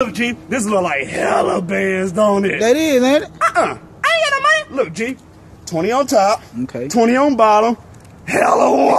Look, G, this look like hella bands, don't it? That is, ain't it? Uh-uh. I ain't got no money. Look, G, 20 on top. Okay. 20 on bottom. Hella one.